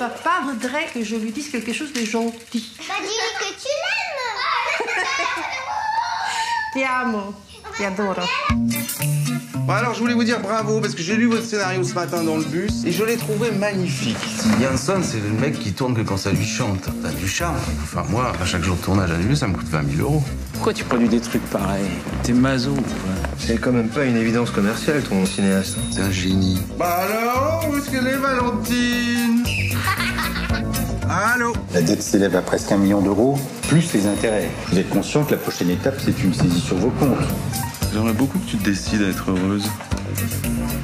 Papa voudrait que je lui dise quelque chose de gentil. Bah dis-lui que tu l'aimes Ti amo, ti adoro. Bon alors je voulais vous dire bravo parce que j'ai lu votre scénario ce matin dans le bus et je l'ai trouvé magnifique. Jansson, c'est le mec qui tourne que quand ça lui chante. T'as du charme. Enfin, moi, à chaque jour de tournage annulé, ça me coûte 20 000 euros. Pourquoi tu produis des trucs pareils? T'es quoi? C'est quand même pas une évidence commerciale, ton cinéaste. C'est un génie. Bah alors, où est-ce qu'elle est Valentine? Dette s'élève à presque un million d'euros, plus les intérêts. Vous êtes conscient que la prochaine étape, c'est une saisie sur vos comptes. J'aimerais beaucoup que tu te décides à être heureuse.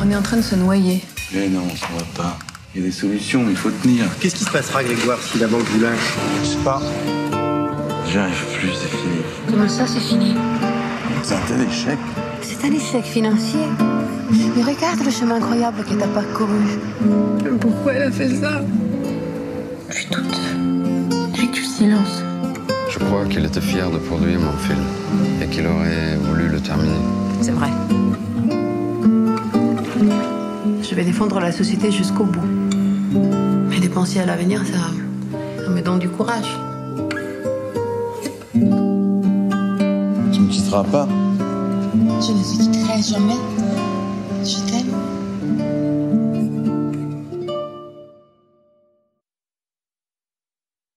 On est en train de se noyer. Mais non, ça va pas. Il y a des solutions, mais il faut tenir. Qu'est-ce qui se passera, Grégoire, si la banque vous lâche Je sais pas. J'y arrive plus, c'est fini. Comment ça, c'est fini C'est un tel échec. C'est un échec financier. Mais regarde le chemin incroyable que t'as parcouru. Pourquoi elle a fait ça du silence. Je crois qu'il était fier de produire mon film et qu'il aurait voulu le terminer. C'est vrai. Je vais défendre la société jusqu'au bout. Mais de penser à l'avenir, ça, ça me donne du courage. Tu me quitteras pas. Je ne te quitterai jamais. Je t'aime.